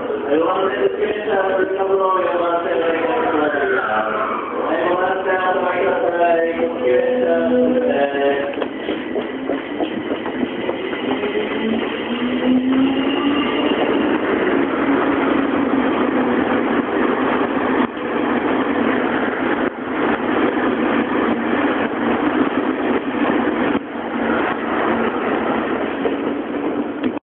Ay, wala na yung I want to yung mga sa mga mga sa mga sa mga